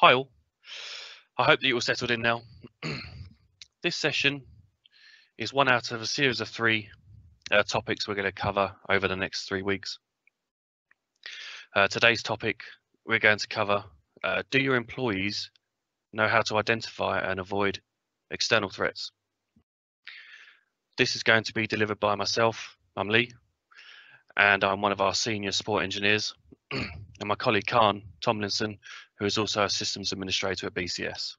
Hi all. I hope that you're settled in now. this session is one out of a series of three uh, topics we're going to cover over the next three weeks. Uh, today's topic we're going to cover uh, do your employees know how to identify and avoid external threats? This is going to be delivered by myself. I'm Lee, and I'm one of our senior support engineers, and my colleague Khan Tomlinson, who is also a systems administrator at BCS.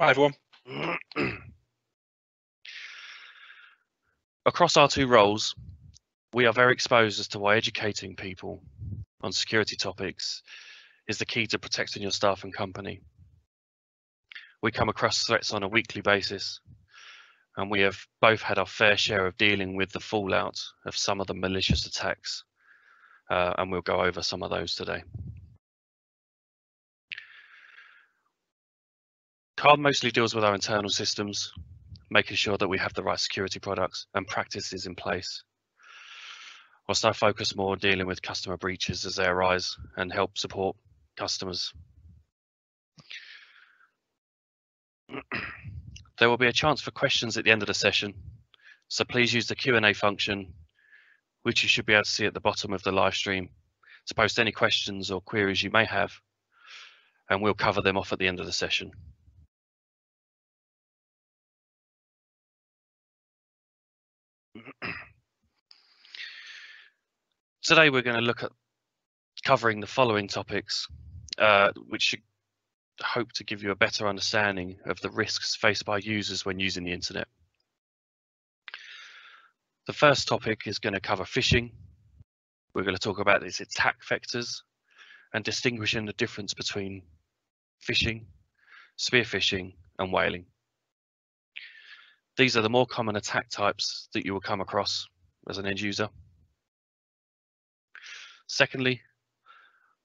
Hi, everyone. Across our two roles, we are very exposed as to why educating people on security topics is the key to protecting your staff and company. We come across threats on a weekly basis, and we have both had our fair share of dealing with the fallout of some of the malicious attacks, uh, and we'll go over some of those today. Carl mostly deals with our internal systems, making sure that we have the right security products and practices in place. Whilst I focus more on dealing with customer breaches as they arise and help support customers. there will be a chance for questions at the end of the session, so please use the Q&A function, which you should be able to see at the bottom of the live stream, to post any questions or queries you may have, and we'll cover them off at the end of the session. Today we're going to look at covering the following topics, uh, which should hope to give you a better understanding of the risks faced by users when using the internet. The first topic is going to cover phishing. We're going to talk about its attack vectors and distinguishing the difference between phishing, spear phishing, and whaling. These are the more common attack types that you will come across as an end user. Secondly,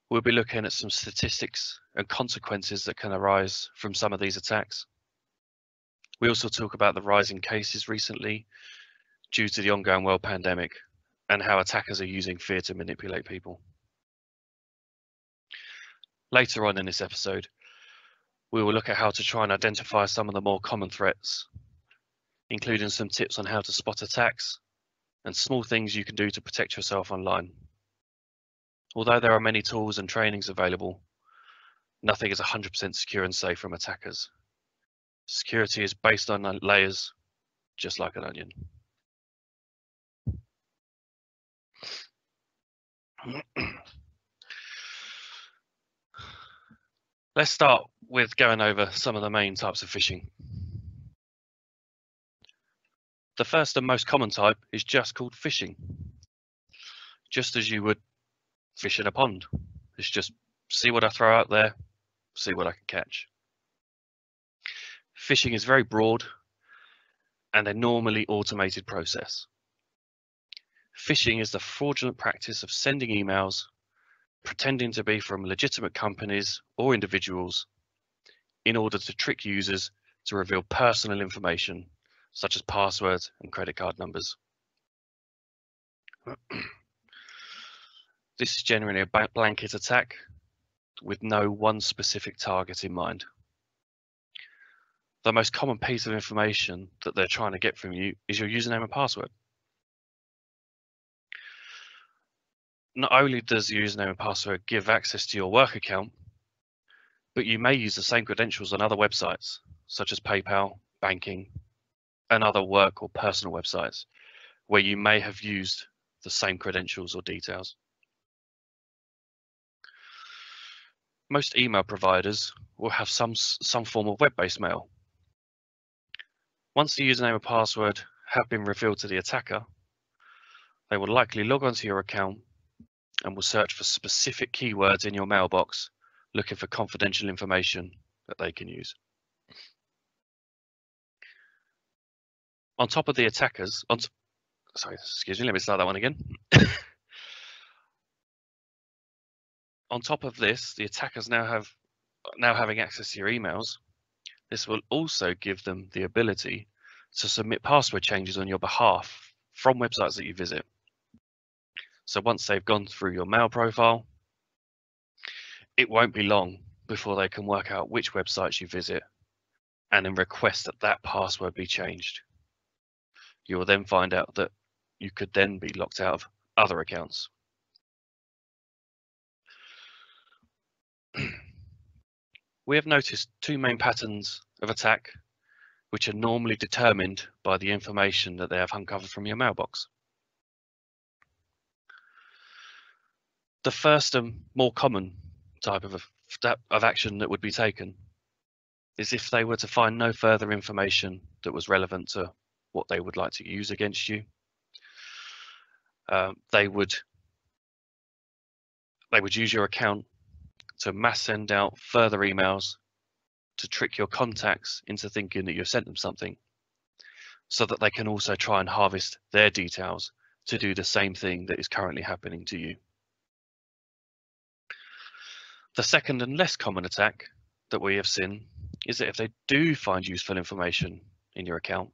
we'll be looking at some statistics and consequences that can arise from some of these attacks. We also talk about the rising cases recently due to the ongoing world pandemic and how attackers are using fear to manipulate people. Later on in this episode, we will look at how to try and identify some of the more common threats, including some tips on how to spot attacks and small things you can do to protect yourself online. Although there are many tools and trainings available, nothing is 100% secure and safe from attackers. Security is based on layers, just like an onion. Let's start with going over some of the main types of phishing. The first and most common type is just called phishing. Just as you would fish in a pond. It's just see what I throw out there, see what I can catch. Phishing is very broad and a normally automated process. Phishing is the fraudulent practice of sending emails pretending to be from legitimate companies or individuals in order to trick users to reveal personal information such as passwords and credit card numbers. This is generally a blanket attack with no one specific target in mind. The most common piece of information that they're trying to get from you is your username and password. Not only does your username and password give access to your work account, but you may use the same credentials on other websites, such as PayPal, banking, and other work or personal websites, where you may have used the same credentials or details. most email providers will have some some form of web-based mail. Once the username and password have been revealed to the attacker, they will likely log onto your account and will search for specific keywords in your mailbox looking for confidential information that they can use. On top of the attackers, on sorry, excuse me, let me start that one again. on top of this, the attackers now have now having access to your emails. This will also give them the ability to submit password changes on your behalf from websites that you visit. So once they've gone through your mail profile, it won't be long before they can work out which websites you visit and then request that that password be changed. You will then find out that you could then be locked out of other accounts. we have noticed two main patterns of attack which are normally determined by the information that they have uncovered from your mailbox. The first and more common type of, of action that would be taken is if they were to find no further information that was relevant to what they would like to use against you. Uh, they would they would use your account to mass send out further emails to trick your contacts into thinking that you've sent them something so that they can also try and harvest their details to do the same thing that is currently happening to you. The second and less common attack that we have seen is that if they do find useful information in your account,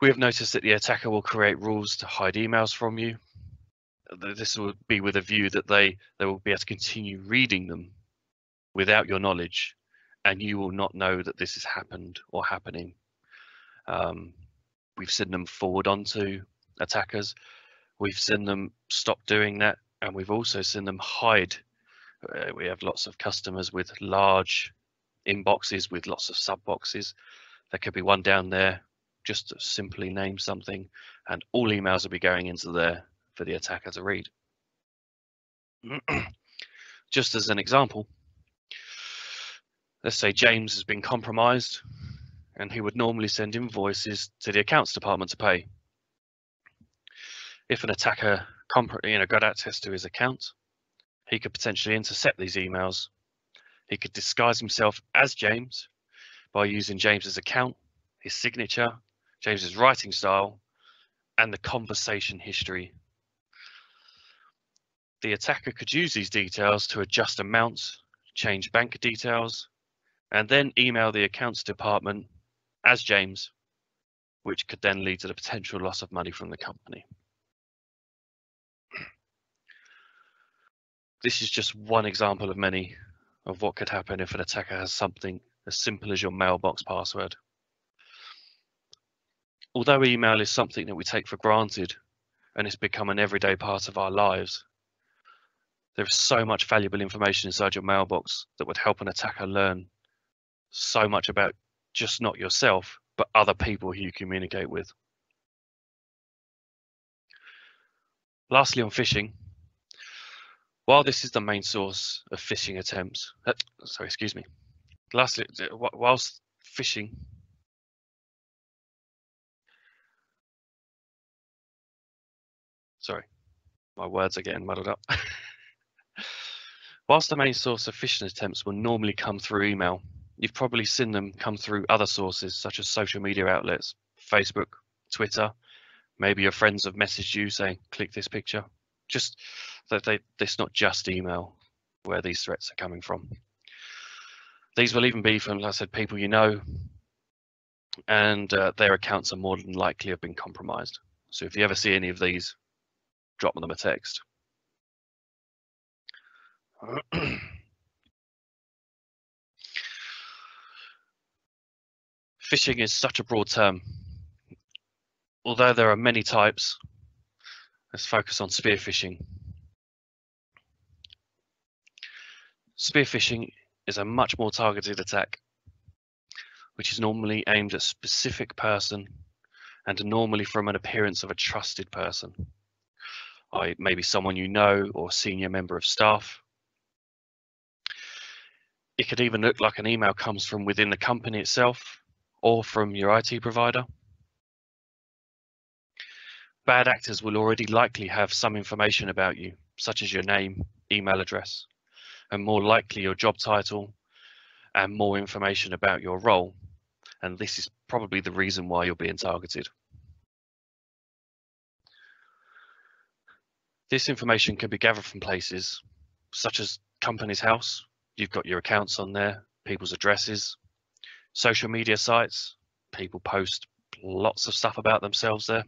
we have noticed that the attacker will create rules to hide emails from you. This will be with a view that they, they will be able to continue reading them without your knowledge and you will not know that this has happened or happening. Um, we've seen them forward onto attackers. We've seen them stop doing that, and we've also seen them hide. Uh, we have lots of customers with large inboxes with lots of sub boxes. There could be one down there, just simply name something, and all emails will be going into there for the attacker to read. just as an example, let's say James has been compromised and he would normally send invoices to the accounts department to pay. If an attacker you know, got access to his account, he could potentially intercept these emails. He could disguise himself as James by using James's account, his signature, James's writing style, and the conversation history. The attacker could use these details to adjust amounts, change bank details, and then email the accounts department as James, which could then lead to the potential loss of money from the company. This is just one example of many of what could happen if an attacker has something as simple as your mailbox password. Although email is something that we take for granted and it's become an everyday part of our lives, there is so much valuable information inside your mailbox that would help an attacker learn so much about just not yourself, but other people who you communicate with. Lastly, on phishing, while this is the main source of phishing attempts, uh, sorry, excuse me. Lastly, whilst phishing sorry, my words are getting muddled up. Whilst the main source of phishing attempts will normally come through email, You've probably seen them come through other sources such as social media outlets, Facebook, Twitter. Maybe your friends have messaged you saying, click this picture. Just that they, it's not just email where these threats are coming from. These will even be from, like I said, people you know, and uh, their accounts are more than likely have been compromised. So if you ever see any of these, drop them a text. Phishing is such a broad term. Although there are many types, let's focus on spear phishing. Spear phishing is a much more targeted attack, which is normally aimed at a specific person and normally from an appearance of a trusted person, I maybe someone you know or senior member of staff. It could even look like an email comes from within the company itself or from your IT provider. Bad actors will already likely have some information about you, such as your name, email address, and more likely your job title and more information about your role. And this is probably the reason why you're being targeted. This information can be gathered from places such as Companies House. You've got your accounts on there, people's addresses, social media sites, people post lots of stuff about themselves there.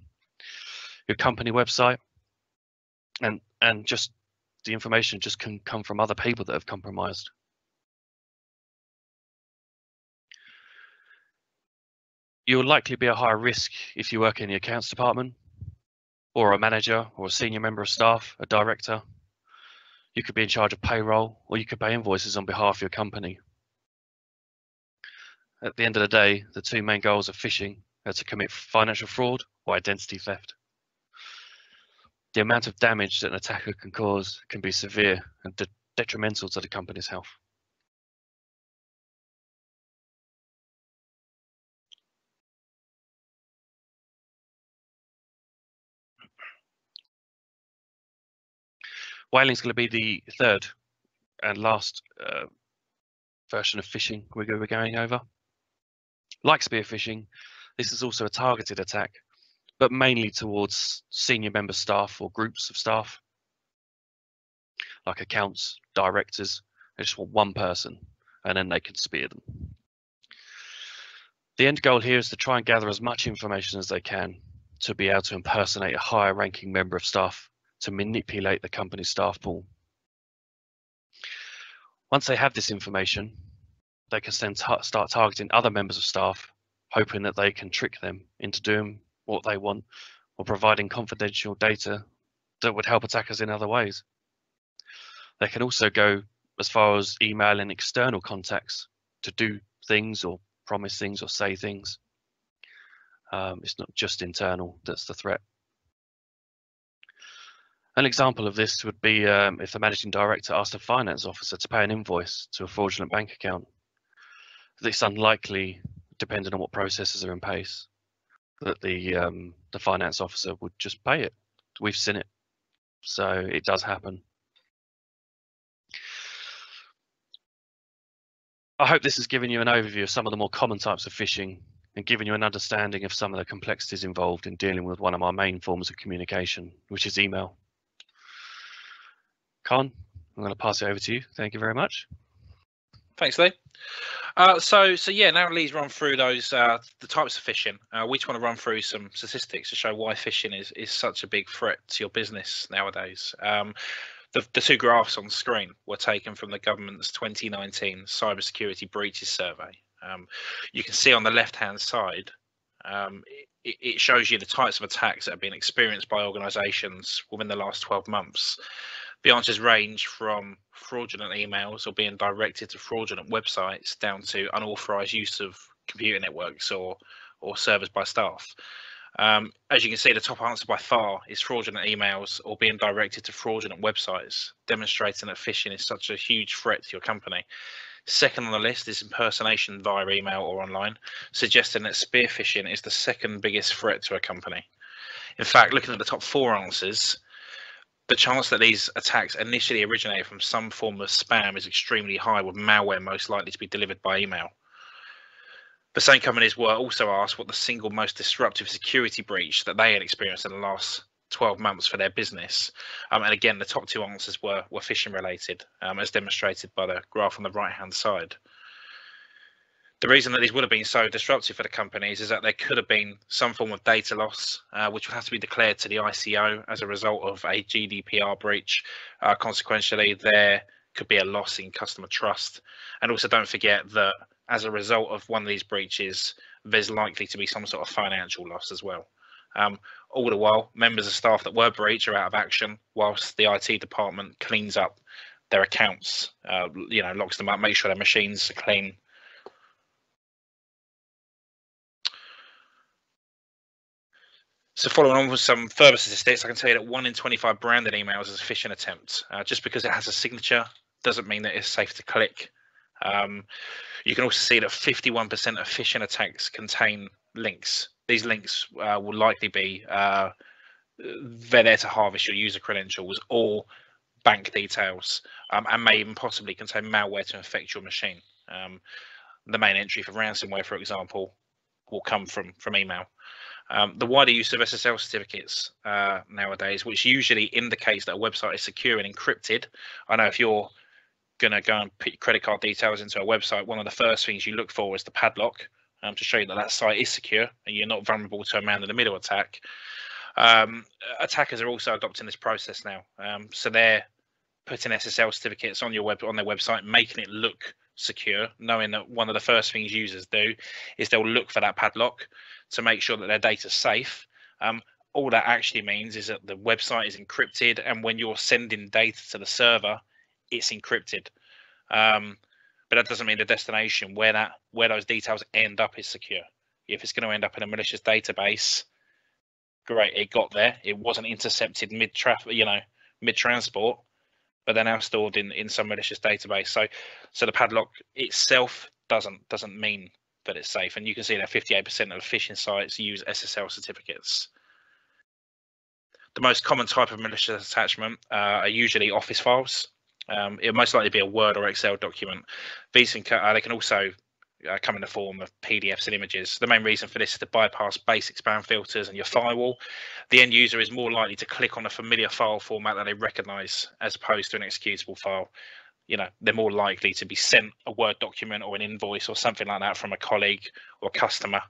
Your company website, and and just the information just can come from other people that have compromised. You'll likely be a higher risk if you work in the accounts department or a manager or a senior member of staff, a director. You could be in charge of payroll or you could pay invoices on behalf of your company. At the end of the day, the two main goals of phishing are to commit financial fraud or identity theft. The amount of damage that an attacker can cause can be severe and de detrimental to the company's health. Whaling is going to be the third and last uh, version of phishing we're going to be going over. Like spear phishing, this is also a targeted attack, but mainly towards senior member staff or groups of staff, like accounts, directors. They just want one person, and then they can spear them. The end goal here is to try and gather as much information as they can to be able to impersonate a higher ranking member of staff to manipulate the company's staff pool. Once they have this information, they can then start targeting other members of staff, hoping that they can trick them into doing what they want or providing confidential data that would help attackers in other ways. They can also go as far as emailing external contacts to do things or promise things or say things. Um, it's not just internal that's the threat. An example of this would be um, if the managing director asked a finance officer to pay an invoice to a fraudulent bank account it's unlikely, depending on what processes are in place, that the um, the finance officer would just pay it. We've seen it, so it does happen. I hope this has given you an overview of some of the more common types of phishing and given you an understanding of some of the complexities involved in dealing with one of our main forms of communication, which is email. Con, I'm going to pass it over to you. Thank you very much. Thanks, Lee. Uh, so, so yeah, now Lee's run through those uh, the types of phishing. Uh, we just want to run through some statistics to show why phishing is is such a big threat to your business nowadays. Um, the, the two graphs on screen were taken from the government's 2019 cybersecurity breaches survey. Um, you can see on the left-hand side, um, it, it shows you the types of attacks that have been experienced by organisations within the last 12 months. The answers range from fraudulent emails or being directed to fraudulent websites down to unauthorized use of computer networks or or servers by staff. Um, as you can see, the top answer by far is fraudulent emails or being directed to fraudulent websites, demonstrating that phishing is such a huge threat to your company. Second on the list is impersonation via email or online, suggesting that spear phishing is the second biggest threat to a company. In fact, looking at the top four answers, the chance that these attacks initially originate from some form of spam is extremely high, with malware most likely to be delivered by email. The same companies were also asked what the single most disruptive security breach that they had experienced in the last 12 months for their business. Um, and again, the top two answers were, were phishing related, um, as demonstrated by the graph on the right hand side the reason that these would have been so disruptive for the companies is that there could have been some form of data loss, uh, which would have to be declared to the ICO as a result of a GDPR breach. Uh, consequently, there could be a loss in customer trust. And also, don't forget that as a result of one of these breaches, there's likely to be some sort of financial loss as well. Um, all the while, members of staff that were breached are out of action, whilst the IT department cleans up their accounts, uh, you know, locks them up, makes sure their machines are clean, So following on with some further statistics, I can tell you that one in 25 branded emails is a phishing attempt. Uh, just because it has a signature doesn't mean that it's safe to click. Um, you can also see that 51% of phishing attacks contain links. These links uh, will likely be uh, they're there to harvest your user credentials or bank details, um, and may even possibly contain malware to infect your machine. Um, the main entry for ransomware, for example, will come from from email. Um, the wider use of SSL certificates uh, nowadays, which usually indicates that a website is secure and encrypted. I know if you're going to go and put your credit card details into a website, one of the first things you look for is the padlock um, to show you that that site is secure and you're not vulnerable to a man in the middle attack. Um, attackers are also adopting this process now, um, so they're putting SSL certificates on your web on their website, making it look secure, knowing that one of the first things users do is they'll look for that padlock to make sure that their data's safe. Um, all that actually means is that the website is encrypted, and when you're sending data to the server, it's encrypted. Um, but that doesn't mean the destination where that where those details end up is secure. If it's going to end up in a malicious database, great, it got there. It wasn't intercepted mid traffic, you know, mid transport, but they're now stored in in some malicious database. So, so the padlock itself doesn't doesn't mean that it's safe. And you can see that 58% of phishing sites use SSL certificates. The most common type of malicious attachment uh, are usually Office files. Um, it'll most likely be a Word or Excel document. These can, uh, they can also uh, come in the form of PDFs and images. The main reason for this is to bypass basic spam filters and your firewall. The end user is more likely to click on a familiar file format that they recognize as opposed to an executable file. You know, they're more likely to be sent a Word document or an invoice or something like that from a colleague or customer.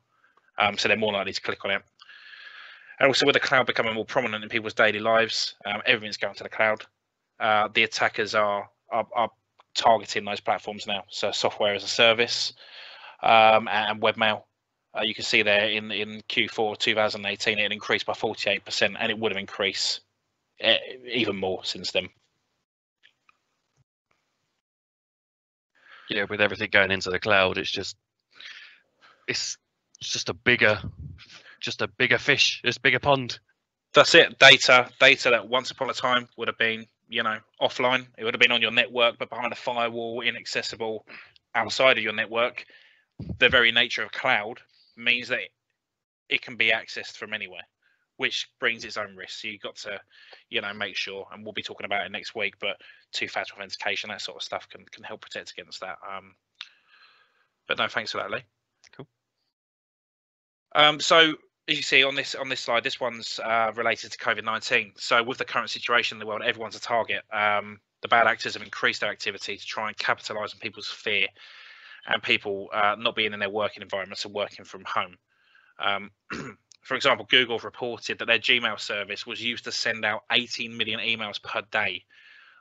Um, so they're more likely to click on it. And also, with the cloud becoming more prominent in people's daily lives, um, everything's going to the cloud. Uh, the attackers are, are, are targeting those platforms now. So software as a service um, and webmail. Uh, you can see there in in Q4 2018 it increased by 48%, and it would have increased uh, even more since then. Yeah, with everything going into the cloud, it's just it's just a bigger, just a bigger fish, just bigger pond. That's it. Data, data that once upon a time would have been, you know, offline. It would have been on your network, but behind a firewall, inaccessible, outside of your network the very nature of cloud means that it can be accessed from anywhere, which brings its own risks. So you've got to, you know, make sure, and we'll be talking about it next week, but two-factor authentication, that sort of stuff can can help protect against that. Um, but no, thanks for that, Lee. Cool. Um, so as you see on this on this slide, this one's uh, related to COVID nineteen. So with the current situation in the world, everyone's a target. Um, the bad actors have increased their activity to try and capitalise on people's fear and people uh, not being in their working environments and working from home. Um, for example, Google reported that their Gmail service was used to send out 18 million emails per day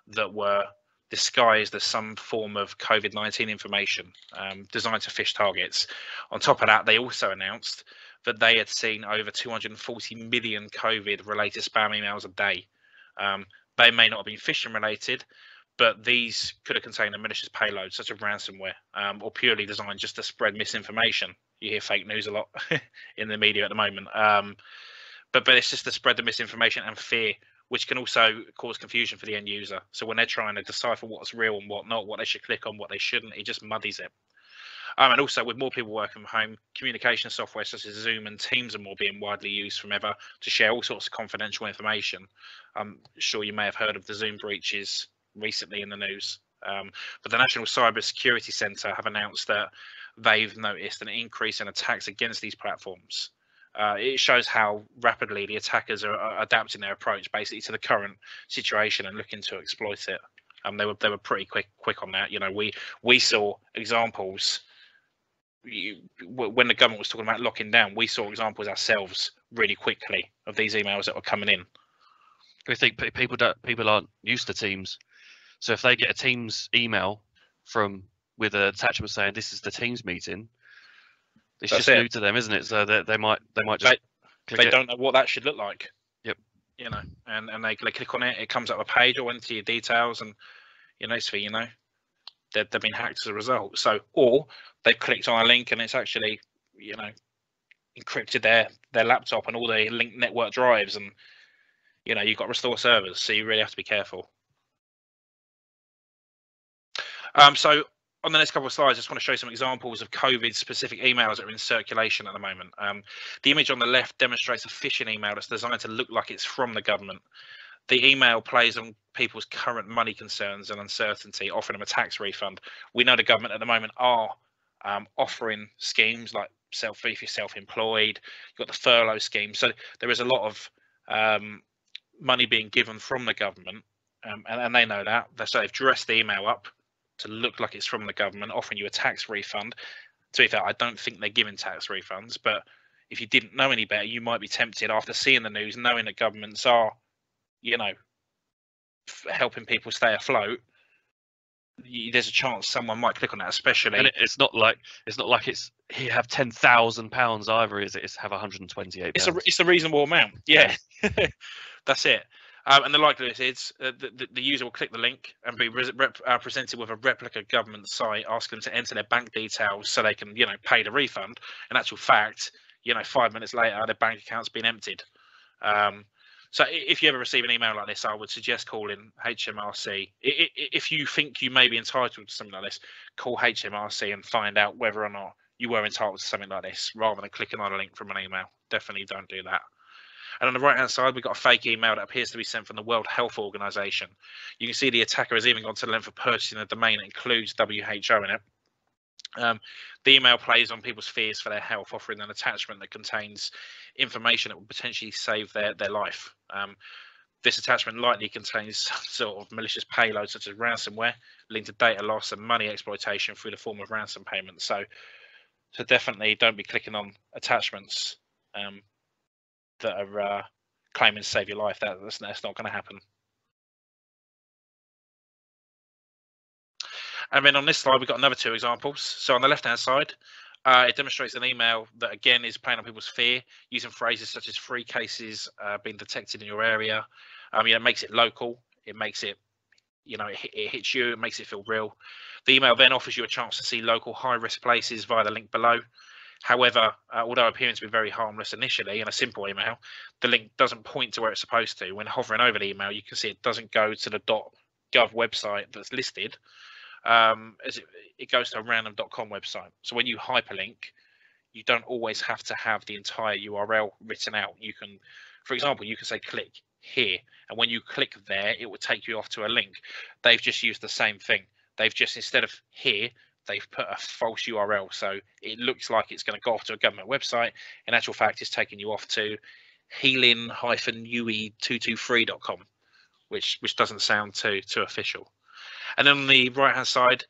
that were disguised as some form of COVID 19 information um, designed to fish targets. On top of that, they also announced that they had seen over 240 million COVID related spam emails a day. Um, they may not have been phishing related, but these could have contained a malicious payload such as ransomware um, or purely designed just to spread misinformation. You hear fake news a lot in the media at the moment, um, but but it's just to spread the misinformation and fear, which can also cause confusion for the end user. So when they're trying to decipher what's real and what not, what they should click on, what they shouldn't, it just muddies it. Um, and also, with more people working from home, communication software such as Zoom and Teams are more being widely used from ever to share all sorts of confidential information. I'm sure you may have heard of the Zoom breaches recently in the news. Um, but the National Cyber Security Centre have announced that they've noticed an increase in attacks against these platforms. Uh, it shows how rapidly the attackers are, are, adapting their approach basically to the current situation and looking to exploit it. Um, they were they were pretty quick quick on that. You know, we we saw examples when the government was talking about locking down. We saw examples ourselves really quickly of these emails that were coming in. I think people don't people aren't used to Teams. So if they get a Teams email from with an attachment saying this is the Teams meeting, it's That's just it. new to them, isn't it? So they, they might they might just they, they don't know what that should look like. Yep. You know, and and they, they click on it, it comes up a page or into your details, and you know, for you know, they've, they've been hacked as a result. So or they've clicked on a link and it's actually you know encrypted their their laptop and all the linked network drives and you know you've got restore servers so you really have to be careful um, so on the next couple of slides, I just want to show some examples of COVID-specific emails that are in circulation at the moment. Um, the image on the left demonstrates a phishing email that's designed to look like it's from the government. The email plays on people's current money concerns and uncertainty, offering them a tax refund. We know the government at the moment are um, offering schemes like self if you're self-employed, you've got the furlough scheme. So there is a lot of um, money being given from the government, um, and, and, they know that. So they've dressed the email up to look like it's from the government, offering you a tax refund. To be fair, I don't think they're giving tax refunds, but if you didn't know any better, you might be tempted after seeing the news, knowing that governments are, you know, helping people stay afloat. y- there's a chance someone might click on that, especially. And it, it's not like it's not like it's he have ten thousand pounds either, is it? It's have one hundred and twenty eight. it's a it's a reasonable amount. Yeah, that's it. Um, and the likelihood is uh, the, the, user will click the link and be res- rep, uh, presented with a replica government site asking them to enter their bank details so they can, you know, pay the refund. In actual fact, you know, five minutes later, their bank account's been emptied. Um, so if you ever receive an email like this, I would suggest calling HMRC. If you think you may be entitled to something like this, call HMRC and find out whether or not you were entitled to something like this, rather than clicking on a link from an email. Definitely don't do that. And on the right hand side, we've got a fake email that appears to be sent from the World Health Organization. You can see the attacker has even gone to the length of purchasing a domain that includes WHO in it. Um, the email plays on people's fears for their health, offering an attachment that contains information that will potentially save their, their life. Um, this attachment likely contains some sort of malicious payload, such as ransomware, linked to data loss and money exploitation through the form of ransom payments. So, so definitely don't be clicking on attachments um, that are uh, claiming to save your life. That, that's, that's not going to happen. And then on this slide, we've got another two examples. So on the left-hand side, uh, it demonstrates an email that again is playing on people's fear, using phrases such as "free cases uh, being detected in your area." Um, you know, it makes it local. It makes it, you know, it, it hits you. It makes it feel real. The email then offers you a chance to see local high-risk places via the link below. However, uh, although appearing to be very harmless initially in a simple email, the link doesn't point to where it's supposed to. When hovering over the email, you can see it doesn't go to the .gov website that's listed. Um, as it, it goes to a random.com website. So when you hyperlink, you don't always have to have the entire URL written out. You can, for example, you can say click here, and when you click there, it will take you off to a link. They've just used the same thing. They've just instead of here, they've put a false URL. So it looks like it's going to go off to a government website. In actual fact, it's taking you off to healing-ue223.com, which which doesn't sound too too official. And then on the right hand side,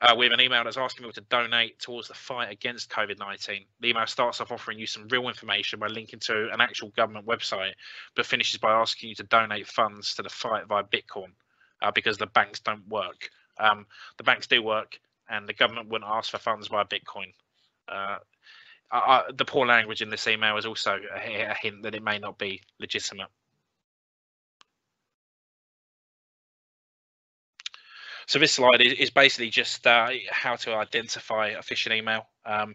uh, we have an email that's asking people to donate towards the fight against COVID 19. The email starts off offering you some real information by linking to an actual government website, but finishes by asking you to donate funds to the fight via Bitcoin uh, because the banks don't work. Um, the banks do work, and the government wouldn't ask for funds via Bitcoin. Uh, I, I, the poor language in this email is also a, a hint that it may not be legitimate. So this slide is, basically just uh, how to identify a phishing email. Um,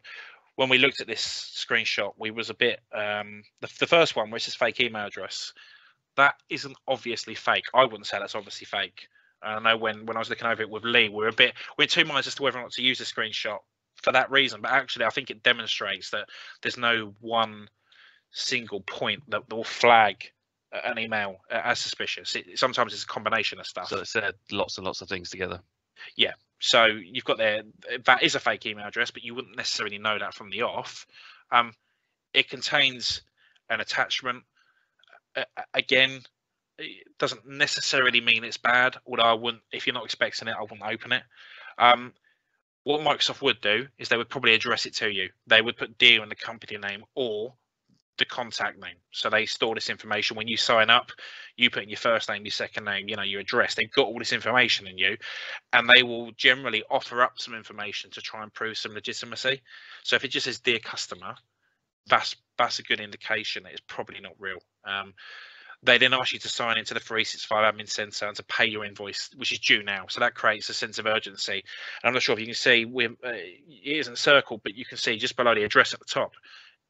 when we looked at this screenshot, we was a bit um, the, the first one, which is fake email address. That isn't obviously fake. I wouldn't say that's obviously fake. I know when when I was looking over it with Lee, we we're a bit we're two minds as to whether or not to use the screenshot for that reason. But actually, I think it demonstrates that there's no one single point that will flag an email uh, as suspicious. It, sometimes it's a combination of stuff. So it said lots and lots of things together. Yeah. So you've got there that is a fake email address, but you wouldn't necessarily know that from the off. Um, it contains an attachment. A- again, it doesn't necessarily mean it's bad. Although I wouldn't, if you're not expecting it, I wouldn't open it. Um, what Microsoft would do is they would probably address it to you. They would put dear in the company name or the contact name. So they store this information when you sign up. You put in your first name, your second name, you know, your address. They've got all this information in you, and they will generally offer up some information to try and prove some legitimacy. So if it just says "dear customer," that's that's a good indication that it's probably not real. Um, they then ask you to sign into the 365 admin center and to pay your invoice, which is due now. So that creates a sense of urgency. And I'm not sure if you can see, we're, uh, it isn't circled, but you can see just below the address at the top,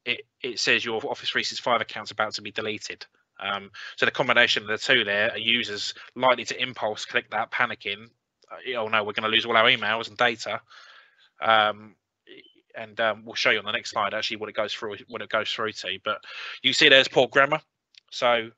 it, it says your Office 365 account's about to be deleted. Um, so the combination of the two there are users likely to impulse click that, panicking. Uh, oh no, we're going to lose all our emails and data. Um, and um, we'll show you on the next slide actually what it goes through, what it goes through to. But you see there's poor grammar. So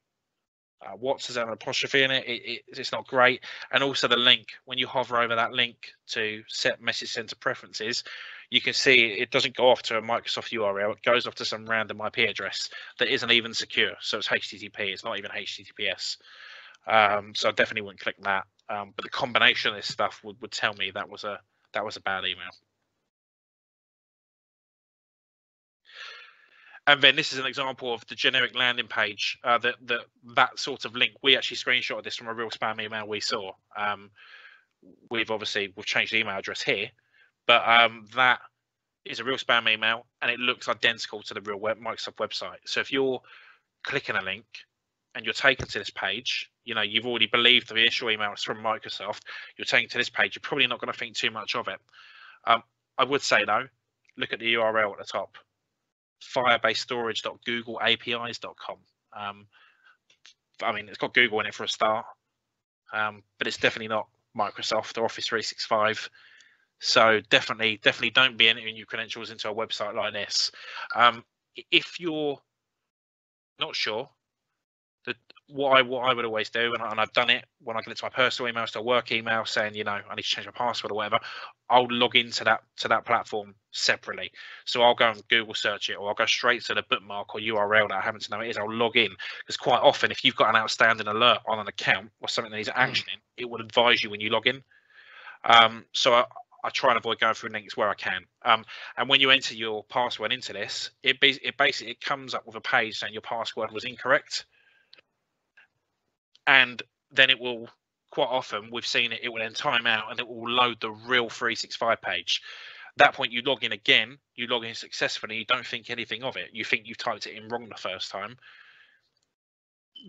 uh, Watts has an apostrophe in it. It, it. It's not great. And also the link, when you hover over that link to set message center preferences, you can see it doesn't go off to a Microsoft URL. It goes off to some random IP address that isn't even secure. So it's HTTP. It's not even HTTPS. Um, so I definitely wouldn't click that. Um, but the combination of this stuff would, would tell me that was a that was a bad email. And then this is an example of the generic landing page. Uh, that that that sort of link. We actually screenshotted this from a real spam email we saw. Um, we've obviously we've changed the email address here, but um, that is a real spam email and it looks identical to the real web, Microsoft website. So if you're clicking a link and you're taken to this page, you know you've already believed the initial email is from Microsoft. You're taken to this page. You're probably not going to think too much of it. Um, I would say though, look at the URL at the top: firebasestorage.googleapis.com. Um, I mean, it's got Google in it for a start, um, but it's definitely not Microsoft or Office 365. So definitely, definitely don't be entering your credentials into a website like this. Um, if you're not sure, what I what I would always do, and, I, and I've done it when I get into my personal email, to a work email saying, you know, I need to change my password or whatever, I'll log into that to that platform separately. So I'll go and Google search it, or I'll go straight to the bookmark or URL that I happen to know it is. I'll log in because quite often, if you've got an outstanding alert on an account or something that needs hmm. actioning, it will advise you when you log in. Um, so I, I try and avoid going through links where I can. Um, and when you enter your password into this, it, it basically it comes up with a page saying your password was incorrect and then it will quite often we've seen it it will then time out and it will load the real 365 page. That point you log in again you log in successfully you don't think anything of it. You think you've typed it in wrong the first time.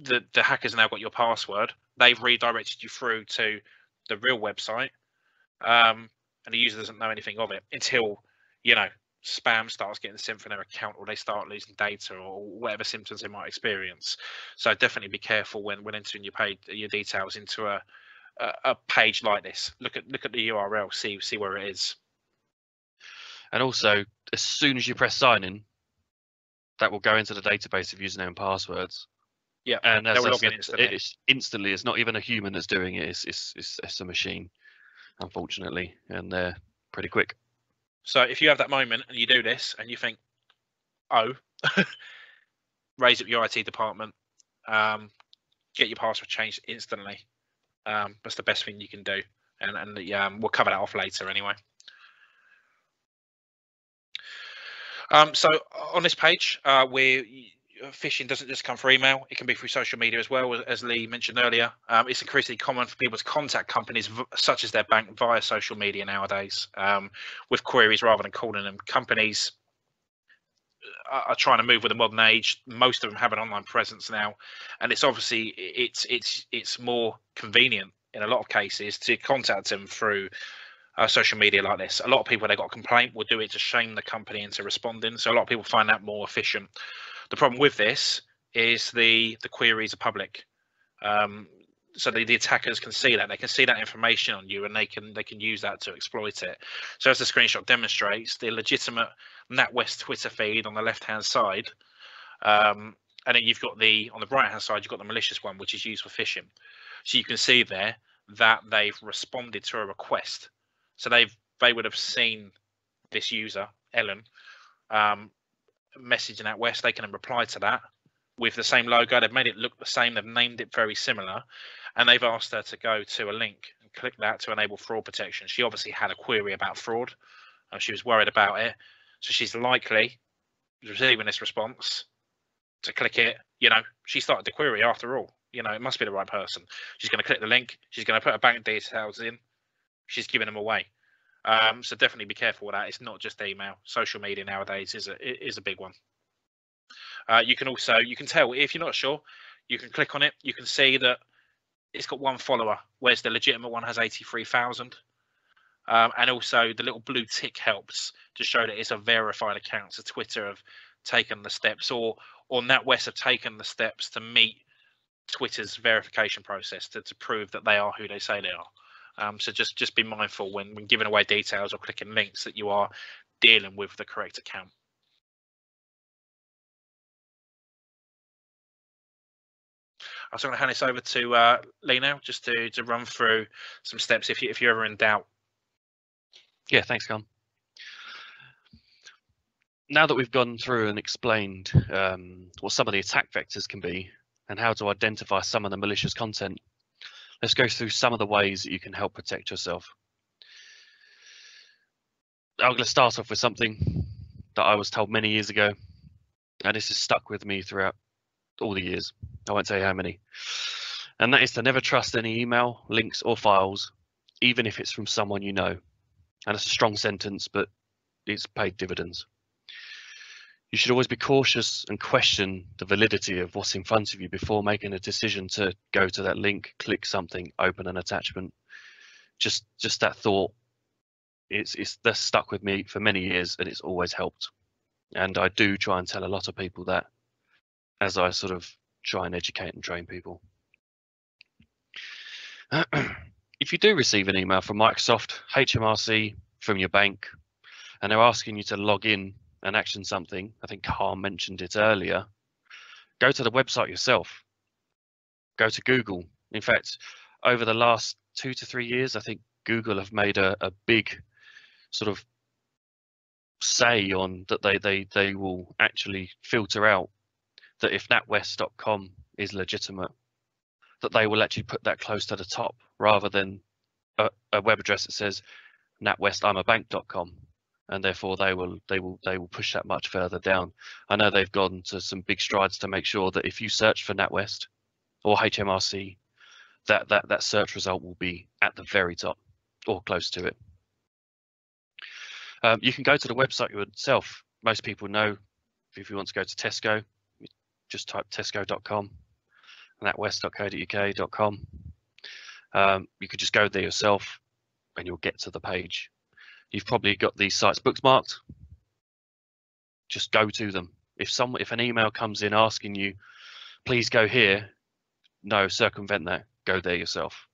The the hackers now got your password. They've redirected you through to the real website um, and the user doesn't know anything of it until you know spam starts getting sent from their account or they start losing data or whatever symptoms they might experience. So definitely be careful when, when entering your page your details into a, a, a page like this. Look at look at the URL, see see where it is. And also, as soon as you press sign in, that will go into the database of username and passwords. Yeah, and as said, instantly. it's instantly. It's not even a human that's doing it. It's, it's it's it's a machine, unfortunately, and they're pretty quick. So if you have that moment and you do this and you think, oh, raise up your IT department, um, get your password changed instantly. Um, that's the best thing you can do, and and um, we'll cover that off later anyway. Um, so on this page, uh, we phishing doesn't just come through email; it can be through social media as well, as Lee mentioned earlier. Um, it's increasingly common for people to contact companies such as their bank via social media nowadays um, with queries rather than calling them. Companies are trying to move with the modern age. Most of them have an online presence now, and it's obviously it's it's it's more convenient in a lot of cases to contact them through uh, social media like this. A lot of people they got a complaint will do it to shame the company into responding. So a lot of people find that more efficient. The problem with this is the the queries are public. Um, so the, the attackers can see that. They can see that information on you and they can they can use that to exploit it. So as the screenshot demonstrates the legitimate NatWest Twitter feed on the left hand side um, and then you've got the on the right hand side you've got the malicious one which is used for phishing. So you can see there that they've responded to a request. So they've they would have seen this user ellen um, messaging NatWest, they can reply to that with the same logo. They've made it look the same. They've named it very similar, and they've asked her to go to a link and click that to enable fraud protection. She obviously had a query about fraud, and she was worried about it. So she's likely receiving this response to click it. You know, she started the query after all. You know, it must be the right person. She's going to click the link. She's going to put her bank details in. She's giving them away. Um, so definitely be careful with that. It's not just email. Social media nowadays is a is a big one. Uh, you can also you can tell if you're not sure, you can click on it. You can see that it's got one follower, whereas the legitimate one has eighty three thousand. Um, and also the little blue tick helps to show that it's a verified account. So Twitter have taken the steps, or or NatWest have taken the steps to meet Twitter's verification process to, to prove that they are who they say they are. Um, so just just be mindful when when giving away details or clicking links that you are dealing with the correct account. I'm going to hand this over to uh, Lee just to to run through some steps if you if you're ever in doubt. Yeah, thanks, Con. Now that we've gone through and explained um, what some of the attack vectors can be and how to identify some of the malicious content, let's go through some of the ways that you can help protect yourself. I'm going to start off with something that I was told many years ago, and this has stuck with me throughout all the years. I won't say how many. And that is to never trust any email, links, or files, even if it's from someone you know. And it's a strong sentence, but it's paid dividends. You should always be cautious and question the validity of what's in front of you before making a decision to go to that link, click something, open an attachment. Just just that thought, it's it's that's stuck with me for many years and it's always helped. And I do try and tell a lot of people that as I sort of try and educate and train people. if you do receive an email from Microsoft, HMRC, from your bank, and they're asking you to log in and action something, I think Khan mentioned it earlier, go to the website yourself. Go to Google. In fact, over the last two to three years, I think Google have made a, a big sort of say on that they, they, they will actually filter out that if natwest.com is legitimate, that they will actually put that close to the top rather than a, a web address that says natwestimabank.com and therefore they will they will they will push that much further down. I know they've gone to some big strides to make sure that if you search for NatWest or HMRC, that that that search result will be at the very top or close to it. Um, you can go to the website yourself. Most people know if you want to go to Tesco, just type tesco.com and natwest.co.uk.com. Um, you could just go there yourself and you'll get to the page. You've probably got these sites bookmarked. Just go to them. If some if an email comes in asking you, please go here, no, circumvent that. Go there yourself.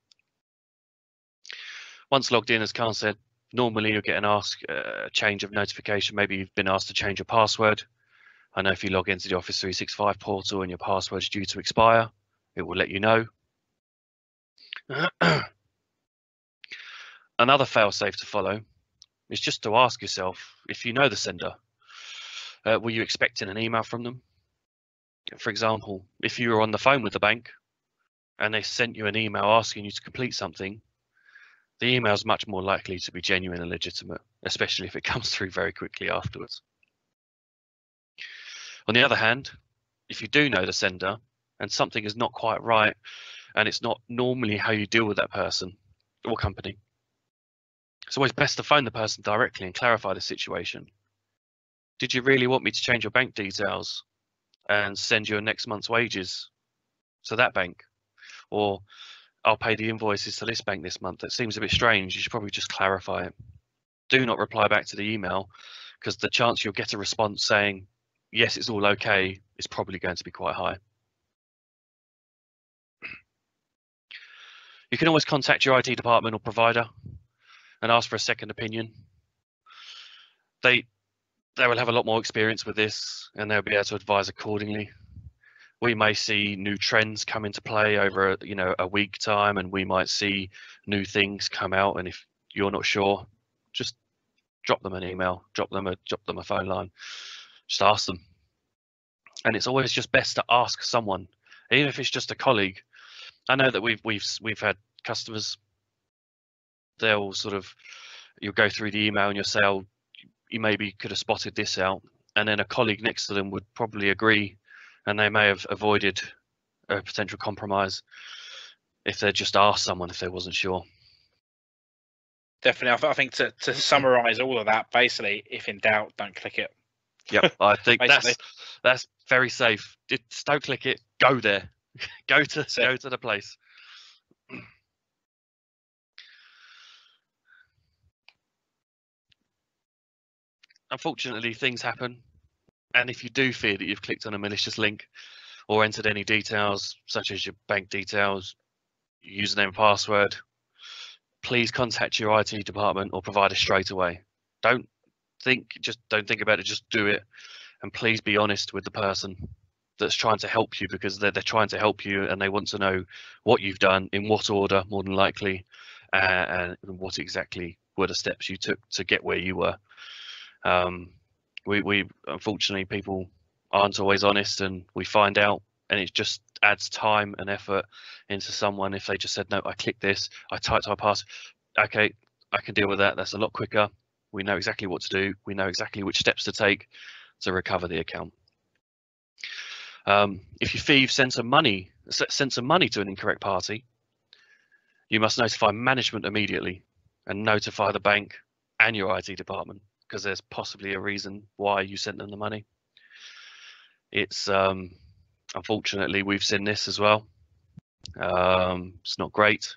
Once logged in, as Khan said, normally you'll get an ask uh, a change of notification. Maybe you've been asked to change your password. I know if you log into the Office 365 portal and your password is due to expire, it will let you know. Another fail-safe to follow is just to ask yourself if you know the sender, uh, were you expecting an email from them? For example, if you were on the phone with the bank and they sent you an email asking you to complete something, the email is much more likely to be genuine and legitimate, especially if it comes through very quickly afterwards. On the other hand, if you do know the sender and something is not quite right and it's not normally how you deal with that person or company, it's always best to phone the person directly and clarify the situation. Did you really want me to change your bank details and send your next month's wages to that bank? Or I'll pay the invoices to this bank this month. That seems a bit strange. You should probably just clarify it. Do not reply back to the email because the chance you'll get a response saying, yes, it's all okay is probably going to be quite high. You can always contact your IT department or provider and ask for a second opinion. They they will have a lot more experience with this and they'll be able to advise accordingly. We may see new trends come into play over you know a week time and we might see new things come out and if you're not sure, just drop them an email, drop them a drop them a phone line, just ask them. And it's always just best to ask someone, even if it's just a colleague. I know that we've we've we've had customers they'll sort of you'll go through the email and you'll say, "Oh, you maybe could have spotted this out," and then a colleague next to them would probably agree, and they may have avoided a potential compromise if they just asked someone if they wasn't sure. Definitely, I think to to summarise all of that, basically, if in doubt, don't click it. Yep, I think that's that's very safe. Just don't click it. Go there. go to go to the place. Unfortunately, things happen. And if you do fear that you've clicked on a malicious link or entered any details, such as your bank details, username password, please contact your IT department or provider straight away. Don't think, just don't think about it, just do it. And please be honest with the person that's trying to help you because they're, they're trying to help you and they want to know what you've done, in what order, more than likely, uh, and what exactly were the steps you took to get where you were. Um, we, we unfortunately people aren't always honest, and we find out, and it just adds time and effort into someone if they just said, "No, I clicked this, I typed my pass. Okay, I can deal with that. That's a lot quicker. We know exactly what to do. We know exactly which steps to take to recover the account." Um, if your thief sends some money, sends some money to an incorrect party, You must notify management immediately and notify the bank and your IT department because there's possibly a reason why you sent them the money. It's um, unfortunately we've seen this as well. Um, it's not great,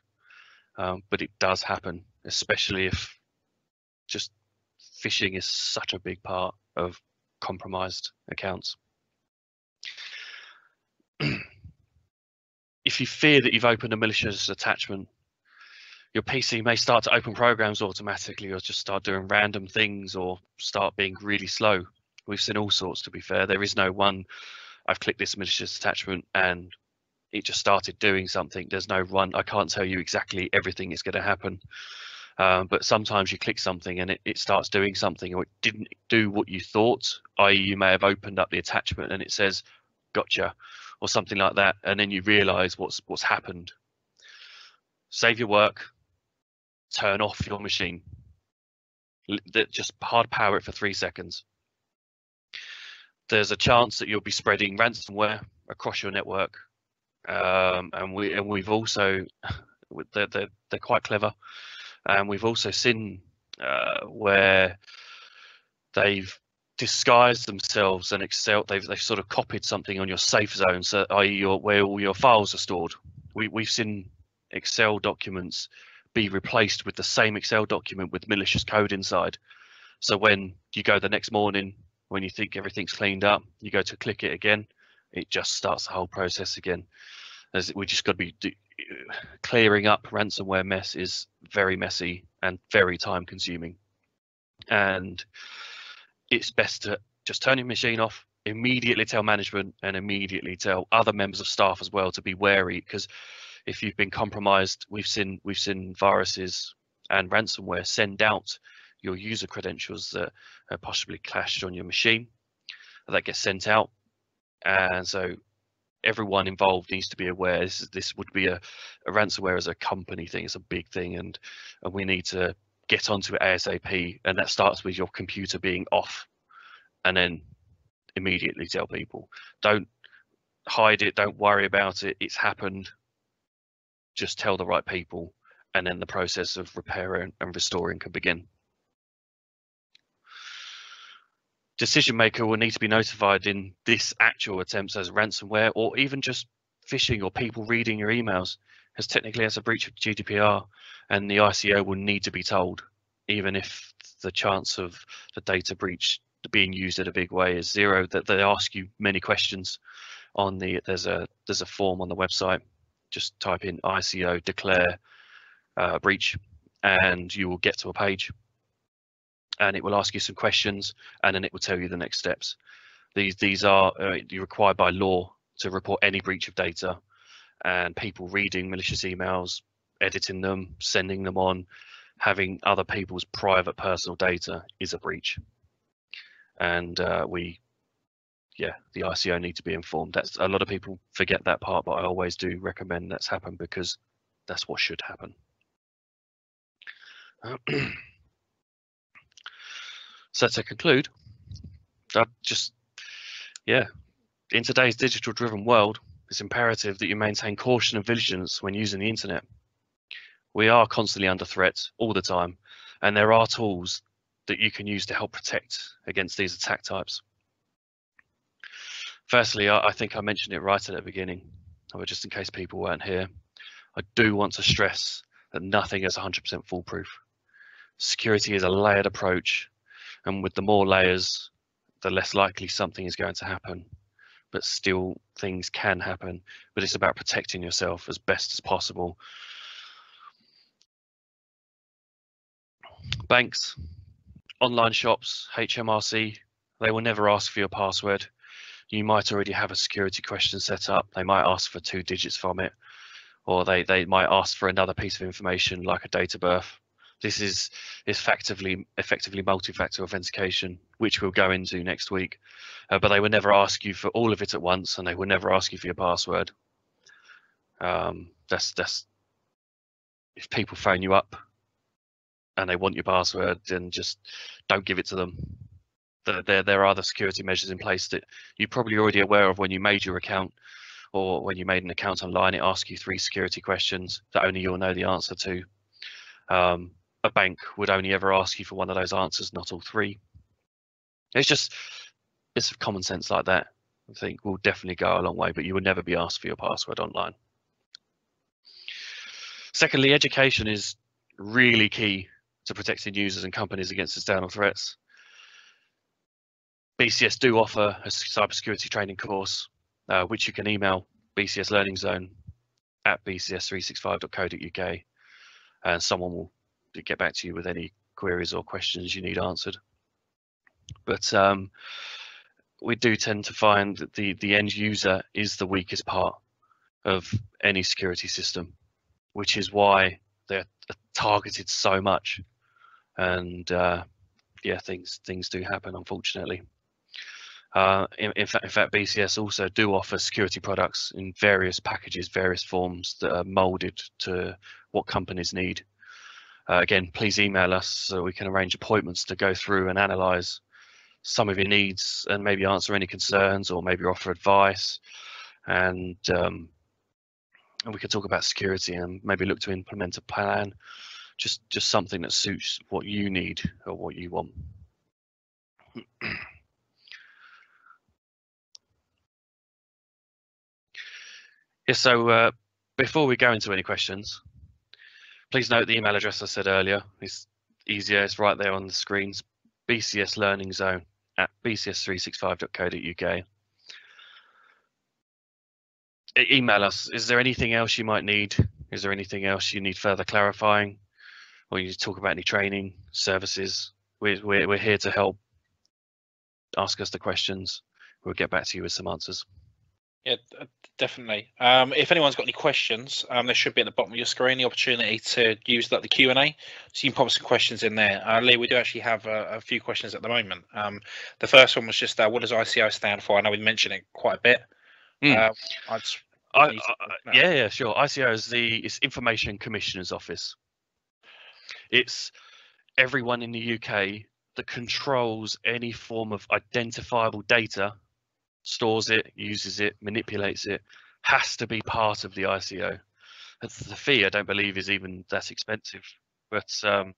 um, but it does happen, especially if just phishing is such a big part of compromised accounts. if you fear that you've opened a malicious attachment, your PC may start to open programs automatically or just start doing random things or start being really slow. We've seen all sorts, to be fair. There is no one, I've clicked this malicious attachment and it just started doing something. There's no one, I can't tell you exactly everything is going to happen. Um, but sometimes you click something and it, it starts doing something or it didn't do what you thought, i.e. you may have opened up the attachment and it says, gotcha, or something like that. And then you realize what's what's happened. Save your work, turn off your machine. Just hard power it for three seconds. There's a chance that you'll be spreading ransomware across your network. Um, and we and we've also they're, they're, they're quite clever and we've also seen uh, where they've disguised themselves and Excel. They've they've sort of copied something on your safe zone, so i.e. Your, where all your files are stored. We we've seen Excel documents be replaced with the same Excel document with malicious code inside. So when you go the next morning, when you think everything's cleaned up, you go to click it again, it just starts the whole process again. As we just got to be clearing up ransomware mess is very messy and very time consuming. And it's best to just turn your machine off, immediately tell management and immediately tell other members of staff as well to be wary because if you've been compromised, we've seen we've seen viruses and ransomware send out your user credentials that are possibly clashed on your machine that gets sent out. And so everyone involved needs to be aware this, this would be a, a ransomware as a company thing it's a big thing and and we need to get onto it asap and that starts with your computer being off and then immediately tell people. Don't hide it don't worry about it it's happened just tell the right people and then the process of repairing and restoring can begin. Decision maker will need to be notified in this actual attempt as ransomware or even just phishing or people reading your emails as technically as a breach of GDPR and the ICO will need to be told even if the chance of the data breach being used in a big way is zero that they ask you many questions on the there's a there's a form on the website just type in ICO declare uh, breach and you will get to a page and it will ask you some questions and then it will tell you the next steps. These these are uh, you're required by law to report any breach of data and people reading malicious emails, editing them, sending them on, having other people's private personal data is a breach. And uh, we, yeah, the ICO need to be informed. That's a lot of people forget that part, but I always do recommend that's happen because that's what should happen. So to conclude, I just, yeah, in today's digital driven world, it's imperative that you maintain caution and vigilance when using the internet. We are constantly under threat all the time, and there are tools that you can use to help protect against these attack types. Firstly, I, I think I mentioned it right at the beginning, but just in case people weren't here, I do want to stress that nothing is 100% foolproof. Security is a layered approach and with the more layers the less likely something is going to happen. But still things can happen but it's about protecting yourself as best as possible. Banks online shops hmrc they will never ask for your password you might already have a security question set up they might ask for two digits from it or they they might ask for another piece of information like a date of birth this is effectively effectively multi-factor authentication, which we'll go into next week. Uh, but they will never ask you for all of it at once, and they will never ask you for your password. Um, that's that's if people phone you up and they want your password, then just don't give it to them. There, there, are other security measures in place that you're probably already aware of when you made your account, or when you made an account online, it asks you three security questions that only you'll know the answer to. Um, a bank would only ever ask you for one of those answers, not all three. It's just bits of common sense like that. I think will definitely go a long way, but you would never be asked for your password online. Secondly, education is really key to protecting users and companies against external threats. BCS do offer a cybersecurity training course, uh, which you can email BCS Learning Zone at bcs365.co.uk, and someone will get back to you with any queries or questions you need answered. But um, we do tend to find that the, the end user is the weakest part of any security system, which is why they're targeted so much. And uh, yeah, things things do happen, unfortunately. Uh, in, in, fact, in fact, BCS also do offer security products in various packages, various forms that are molded to what companies need. Uh, again, please email us so we can arrange appointments to go through and analyze some of your needs and maybe answer any concerns or maybe offer advice. And, um, and we could talk about security and maybe look to implement a plan, just just something that suits what you need or what you want. yeah, so uh, before we go into any questions, please note the email address I said earlier. It's easier, it's right there on the screens, BCS Learning Zone at bcs365.co.uk. Email us. Is there anything else you might need? Is there anything else you need further clarifying? Or you talk about any training services? We're, we're, we're here to help. Ask us the questions. We'll get back to you with some answers. Yeah, definitely. Um, if anyone's got any questions, um, there should be at the bottom of your screen the opportunity to use like the Q and A, so you can pop some questions in there. Uh, Lee, we do actually have a, a few questions at the moment. Um, the first one was just uh, what does ICO stand for? I know we mentioned it quite a bit. Mm. Uh, I, I, yeah, yeah, sure. ICO is the it's Information Commissioner's Office. It's everyone in the UK that controls any form of identifiable data stores it, uses it, manipulates it, has to be part of the ICO. the fee, I don't believe, is even that expensive, but um,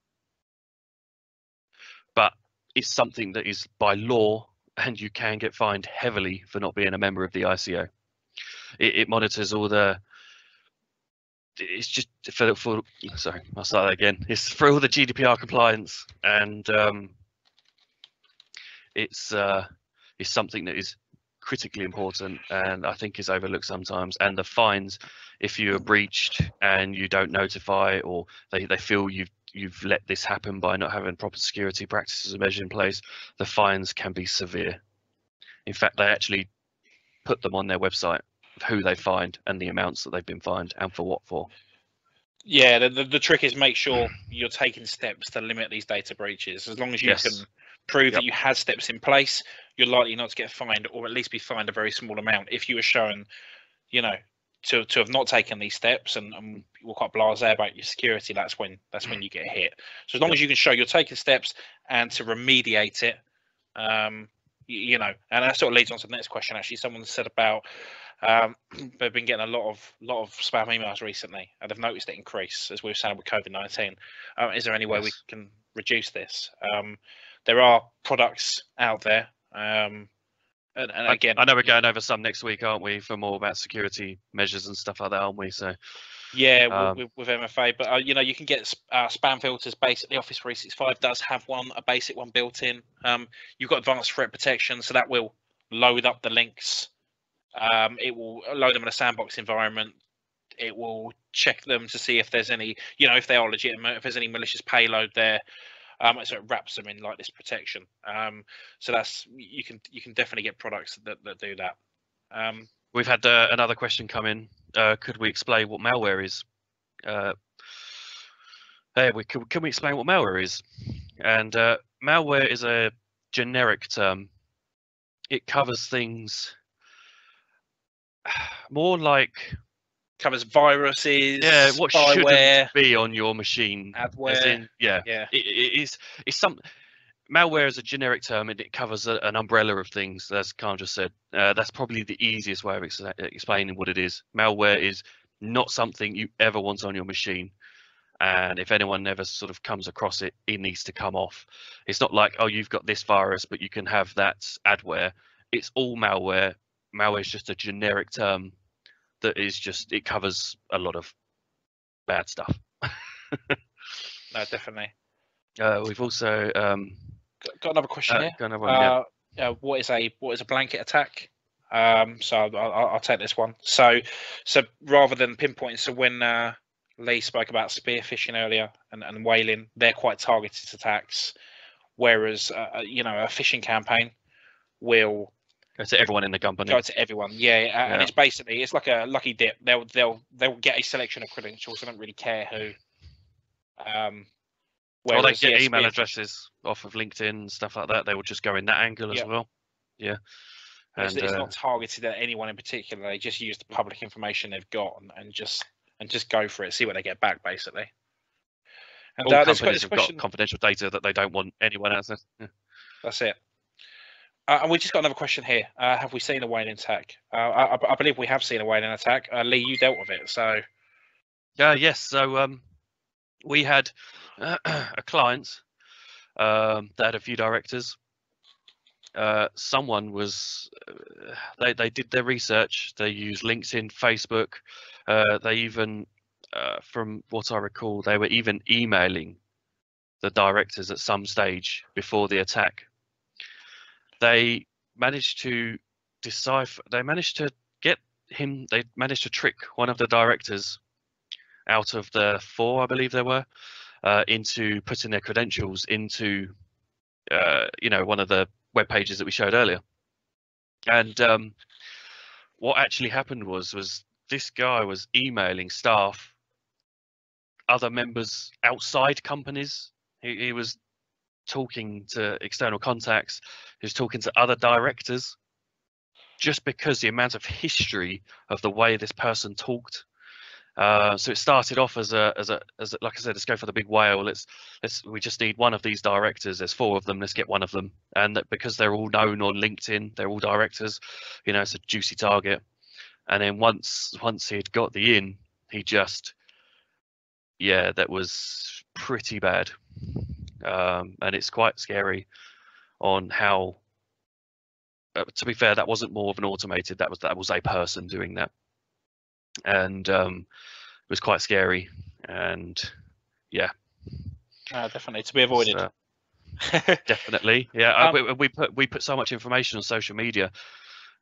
but it's something that is by law, and you can get fined heavily for not being a member of the ICO. It, it monitors all the. It's just for for sorry, I'll start that again. It's for all the GDPR compliance, and um, it's uh, it's something that is critically important and I think is overlooked sometimes. And the fines, if you are breached and you don't notify or they, they feel you've you've let this happen by not having proper security practices and measures in place, the fines can be severe. In fact, they actually put them on their website who they find and the amounts that they've been fined and for what for. Yeah, the, the, the trick is make sure you're taking steps to limit these data breaches. As long as you yes. can prove yep. that you had steps in place, you're likely not to get fined or at least be fined a very small amount. If you were shown, you know, to, to have not taken these steps and, and you're quite blasé about your security, that's when that's when you get hit. So as long as you can show you're taking steps and to remediate it, um, you, you know, and that sort of leads on to the next question. Actually, someone said about um, they've been getting a lot of lot of spam emails recently, and they've noticed it increase as we were saying with COVID nineteen. Um, is there any way yes. we can reduce this? Um, there are products out there. Um, and, and again, I, know we're going over some next week, aren't we, for more about security measures and stuff like that, aren't we? So yeah, um, with, with, MFA, but uh, you know you can get uh, spam filters. Basically, Office 365 does have one, a basic one built in. Um, you've got advanced threat protection, so that will load up the links. Um, it will load them in a sandbox environment. It will check them to see if there's any, you know, if they are legitimate, if there's any malicious payload there um, so it wraps them in like this protection. Um, so that's you can you can definitely get products that, that do that. Um, We've had uh, another question come in. Uh, could we explain what malware is? Uh, hey, we can, can we explain what malware is? And uh, malware is a generic term. It covers things more like covers viruses. Yeah, what spyware, should be on your machine? Adware. In, yeah, yeah. It, it is. It's some. malware is a generic term and it covers a, an umbrella of things. As Khan just said, uh, that's probably the easiest way of ex- explaining what it is. Malware is not something you ever want on your machine. And if anyone ever sort of comes across it, it needs to come off. It's not like, oh, you've got this virus, but you can have that adware. It's all malware. Malware is just a generic term that is just, it covers a lot of bad stuff. No, definitely. Uh, we've also um, Got, got another question uh, here. another one, yeah. Uh, uh, what is a what is a blanket attack? Um, so I'll, I'll, I'll take this one. So, so rather than pinpointing, so when uh, Lee spoke about spear phishing earlier and, and whaling, they're quite targeted attacks. Whereas, uh, uh, you know, a phishing campaign will Go to everyone in the company. go to everyone. Yeah, a- and Yeah. it's basically it's like a lucky dip. They'll they'll they'll get a selection of credentials. They don't really care who. Um, or they get yeah, email addresses off of LinkedIn and stuff like that. They will just go in that angle as Yeah. well. Yeah. And it's uh, not targeted at anyone in particular. They just use the public information they've got and, and just and just go for it. See what they get back, basically. And all uh, companies have got confidential data that they don't want anyone else. Yeah. That's it. Uh, and we just got another question here. Uh, have we seen a whaling attack? Uh, I, I- believe we have seen a whaling attack. Uh, Lee, you dealt with it, so Uh, yes. So um, we had a client um, that had a few directors. Uh, someone was uh, they they did their research. They used LinkedIn, Facebook. They even, from what I recall, they were even emailing the directors at some stage before the attack. They managed to decipher. They managed to get him. They managed to trick one of the directors out of the four, I believe there were, uh, into putting their credentials into, uh, you know, one of the web pages that we showed earlier. And um, what actually happened was was this guy was emailing staff, other members outside companies. He, he was talking to external contacts. Was talking to other directors. Just because the amount of history of the way this person talked uh, so it started off as a, as a, as a, like I said, let's go for the big whale. Let's, let's, we just need one of these directors. There's four of them. Let's get one of them. And that because they're all known on LinkedIn, they're all directors. You know, it's a juicy target. And then once, once he'd got the in, he just, yeah, that was pretty bad. Um, and it's quite scary on how. Uh, to be fair, that wasn't more of an automated. That was that was a person doing that and um, it was quite scary. And yeah, uh, definitely to be avoided. so definitely, yeah. I- Um, we, we put we put so much information on social media,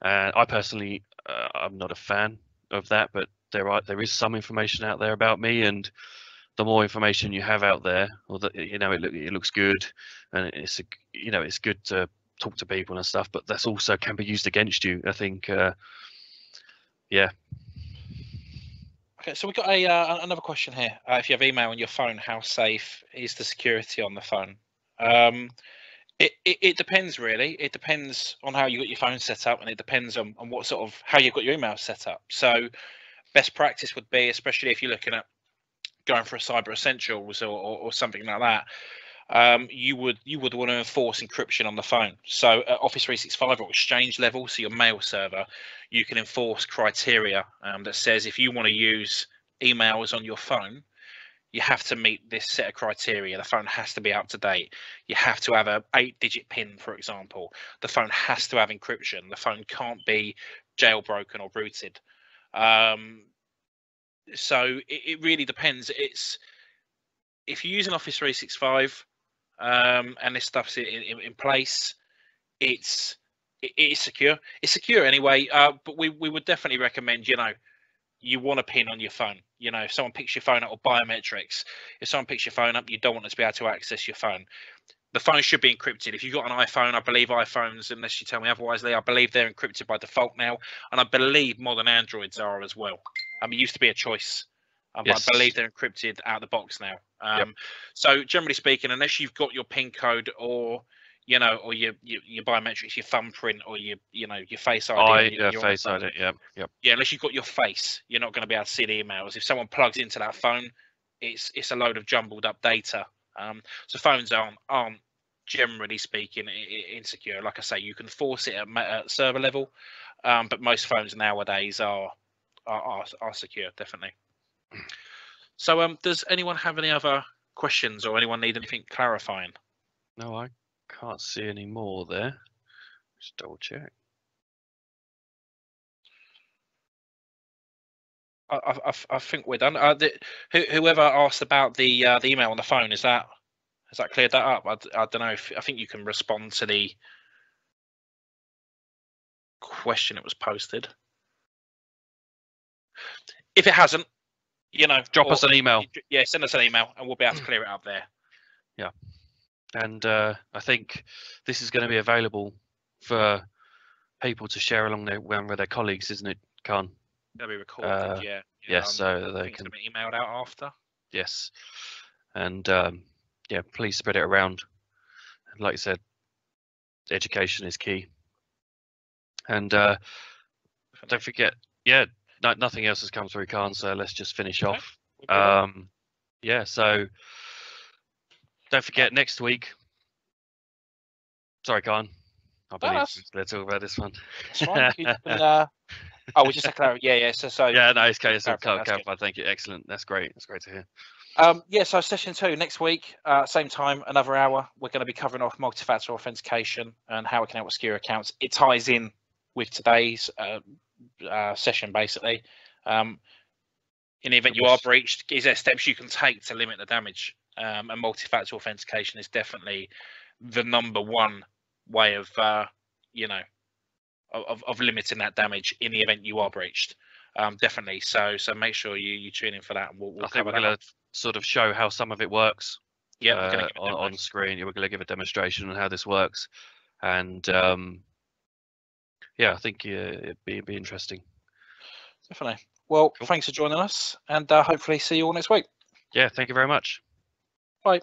and I personally, uh, I'm not a fan of that. But there are there is some information out there about me, and the more information you have out there, or that you know, it, look, it looks good, and it's a, you know, it's good to talk to people and stuff. But that's also can be used against you. I think, uh, yeah, Okay, so we've got a uh, another question here. Uh, if you have email on your phone, how safe is the security on the phone? Um, it, it, it depends really. It depends on how you got your phone set up, and it depends on, on what sort of how you've got your email set up. So, best practice would be, especially if you're looking at going for a cyber essentials or, or, or something like that, um, you would you would want to enforce encryption on the phone. So Office 365 or Exchange level, so your mail server, you can enforce criteria um, that says if you want to use emails on your phone, you have to meet this set of criteria. The phone has to be up to date. You have to have a eight-digit PIN, for example. The phone has to have encryption. The phone can't be jailbroken or rooted. Um, so it, it really depends. It's if you're using Office 365 um, and this stuff's in, in, in place, it's it, it's secure. It's secure anyway. Uh, but we, we would definitely recommend, you know, you want a pin on your phone. You know, if someone picks your phone up or biometrics, if someone picks your phone up, you don't want to be able to access your phone. The phone should be encrypted. If you've got an iPhone, I believe iPhones, unless you tell me otherwise, Lee, I believe they're encrypted by default now, and I believe modern Androids are as well. I mean, it used to be a choice, um, Yes. I believe they're encrypted out of the box now. Um, So generally speaking, unless you've got your PIN code or you know, or your your, your biometrics, your thumbprint, or your you know your face ID, I on your- your face ID, yeah, yep. yeah, unless you've got your face, you're not going to be able to see the emails. If someone plugs into that phone, it's it's a load of jumbled up data. Um, so phones aren't aren't generally speaking, insecure. Like I say, you can force it at, at server level, um, but most phones nowadays are are, are, are secure, definitely. So, um, does anyone have any other questions or anyone need anything clarifying? No, I can't see any more there. Just double check. I, I, I think we're done. Uh, the, who, whoever asked about the uh, the email on the phone is that has that cleared that up? I, I don't know if I think you can respond to the question that was posted. If it hasn't, you know, Drop or- us an email. Yeah, send us an email and we'll be able to clear it up there. Yeah, and uh, I think this is going to be available for people to share along their, with their colleagues, isn't it, Khan? They'll be recorded. Uh, yeah. yes, so they can- be emailed out after. Yes. And um, yeah, please spread it around. And Like I said, education is key. And uh, don't forget, yeah, no, nothing else has come through, Khan. So let's just finish Okay. off. We'll do that. Um, yeah, so don't forget next week. Sorry, Khan. I believe let's talk about this one. Uh, oh, we just a clarity. Yeah, yeah. So, so yeah, no, it's okay. It's clarify, that's Thank you. Excellent. That's great. That's great to hear. Um, yeah, so session two next week, uh, same time, another hour. We're going to be covering off multi-factor authentication and how it can help with secure accounts. It ties in with today's uh, uh, session, basically. Um, in the event you are breached, is there steps you can take to limit the damage? Um, and multi-factor authentication is definitely the number one way of, uh, you know, of, of limiting that damage in the event you are breached. Um, definitely. So, so make sure you you tune in for that. and we'll, we'll I think we're going to sort of show how some of it works. Yeah, uh, gonna give it a on, on screen. We're going to give a demonstration on how this works, and um, yeah, I think uh, it'd be, it'd be interesting. Definitely. Well, Cool. thanks for joining us, and uh, hopefully see you all next week. Yeah, thank you very much. Bye.